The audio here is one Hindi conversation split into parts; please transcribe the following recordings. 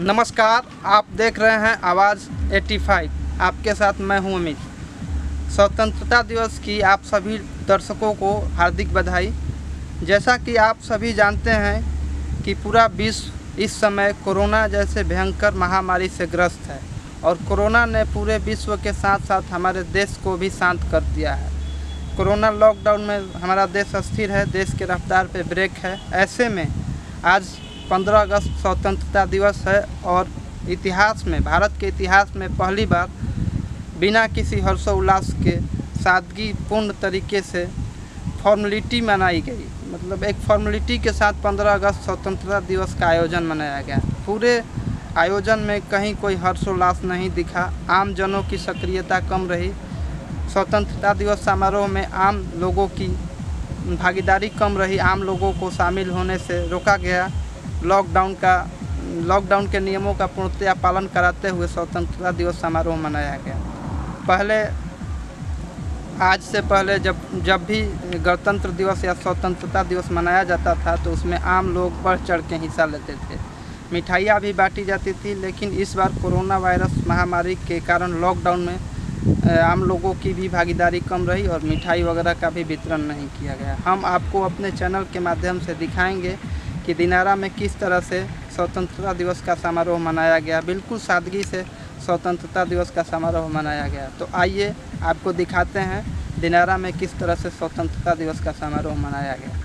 नमस्कार, आप देख रहे हैं आवाज़ 85 आपके साथ मैं हूँ अमित। स्वतंत्रता दिवस की आप सभी दर्शकों को हार्दिक बधाई। जैसा कि आप सभी जानते हैं कि पूरा विश्व इस समय कोरोना जैसे भयंकर महामारी से ग्रस्त है और कोरोना ने पूरे विश्व के साथ साथ हमारे देश को भी शांत कर दिया है। कोरोना लॉकडाउन में हमारा देश अस्थिर है, देश के रफ्तार पर ब्रेक है। ऐसे में आज 15 अगस्त स्वतंत्रता दिवस है और इतिहास में, भारत के इतिहास में पहली बार बिना किसी हर्षोल्लास के सादगी पूर्ण तरीके से फॉर्मलिटी मनाई गई। मतलब एक फॉर्मलिटी के साथ 15 अगस्त स्वतंत्रता दिवस का आयोजन मनाया गया। पूरे आयोजन में कहीं कोई हर्षोल्लास नहीं दिखा। आम जनों की सक्रियता कम रही। स्वतंत्रता दिवस समारोह में आम लोगों की भागीदारी कम रही। आम लोगों को शामिल होने से रोका गया। लॉकडाउन का, लॉकडाउन के नियमों का पूर्णतया पालन कराते हुए स्वतंत्रता दिवस समारोह मनाया गया। पहले, आज से पहले जब जब भी गणतंत्र दिवस या स्वतंत्रता दिवस मनाया जाता था तो उसमें आम लोग बढ़ चढ़ के हिस्सा लेते थे। मिठाइयाँ भी बांटी जाती थी, लेकिन इस बार कोरोना वायरस महामारी के कारण लॉकडाउन में आम लोगों की भी भागीदारी कम रही और मिठाई वगैरह का भी वितरण नहीं किया गया। हम आपको अपने चैनल के माध्यम से दिखाएँगे कि दिनारा में किस तरह से स्वतंत्रता दिवस का समारोह मनाया गया। बिल्कुल सादगी से स्वतंत्रता दिवस का समारोह मनाया गया। तो आइए आपको दिखाते हैं दिनारा में किस तरह से स्वतंत्रता दिवस का समारोह मनाया गया।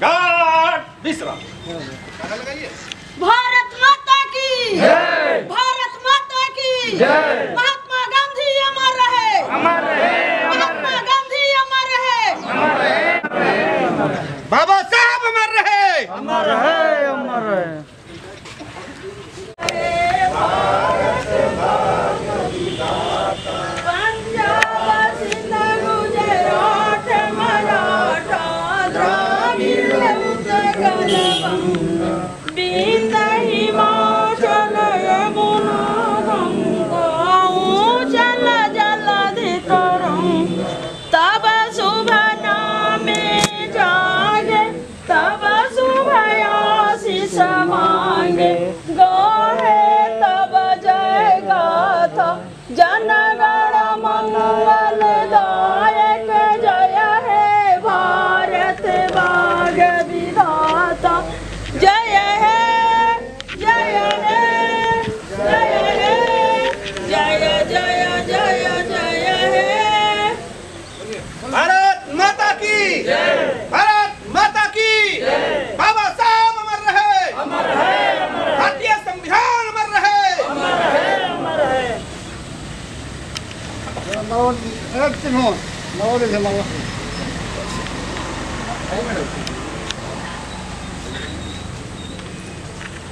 विश्राम भारत माता की। भारत माता की। महात्मा गांधी अमर रहे। अमर रहे महात्मा गांधी अमर रहे। बाबा साहब अमर रहे। Punjab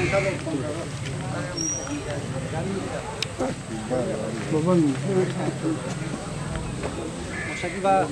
Vamos aqui vai.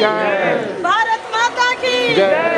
जय। भारत माता की। जय।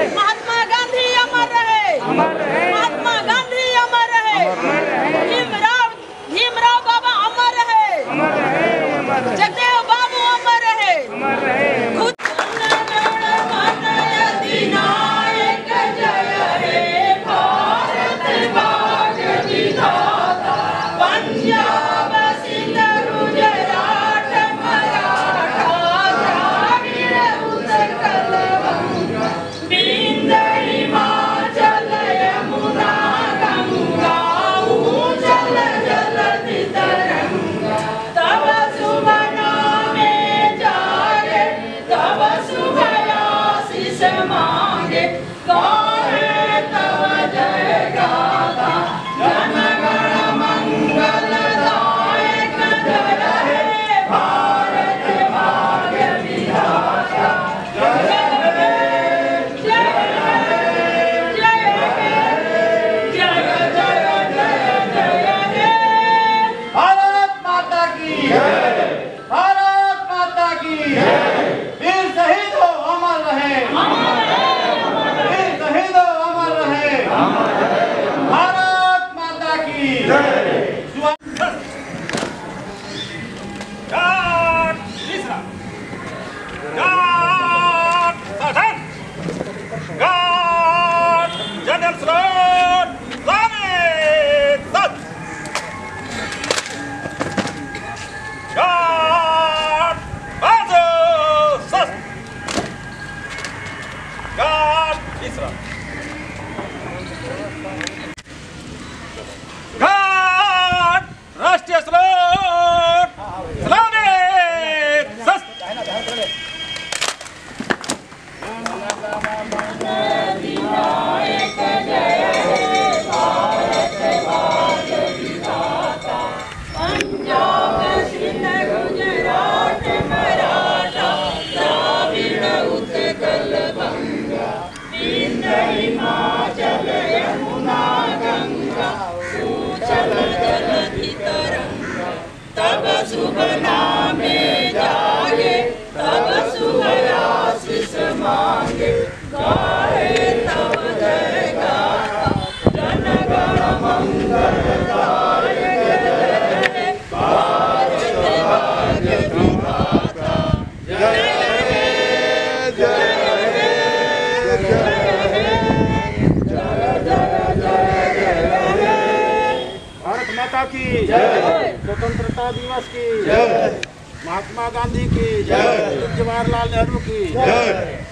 की जय। स्वतंत्रता दिवस की जय। महात्मा गांधी की जय। जवाहरलाल नेहरू की जय।